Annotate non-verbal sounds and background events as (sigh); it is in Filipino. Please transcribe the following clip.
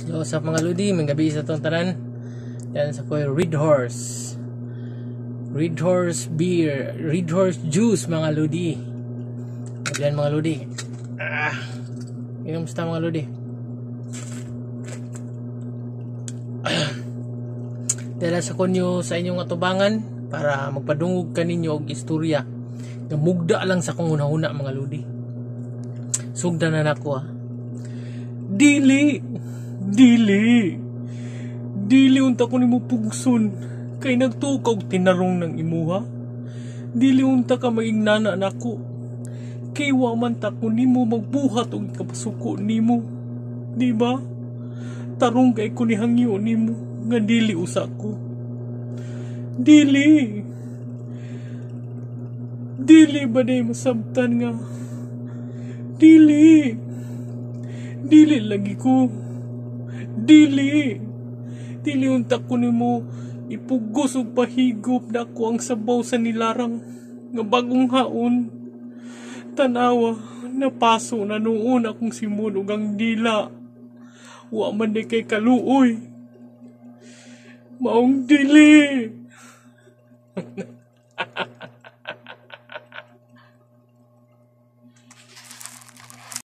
So sa mga ludi, may gabi sa tong tanan. Yan sa koy Red Horse. Red Horse beer, Red Horse juice mga ludi. Yan mga ludi. Ah. Inom sa mga ludi. (clears throat) Dala sa konyo sa inyong atubangan para magpadungog kaninyo og istorya nga mugda lang sa kong una-una mga ludi. Sugda na nako ah. Dili! Dili! Dili unta ko nimo pugson kay nagtukaw tinarong ng imuha. Dili unta ka maingnana nako. Kay wa man ta ko nimo magbuhat og kapasuko nimo. Di ba? Tarong kay ko ni hangyo nimo nga dili usa ko. Dili! Dili ba day masabtan nga? Dili! Dili lagi ko. Dili! Dili unta ko nimo ipugos og pahigop na ako ang sabaw sa nilarang nga bagong haon. Tanawa, napaso na noon akong simon ug ang dila. Wa man di kay kaluoy. Maong dili. (laughs)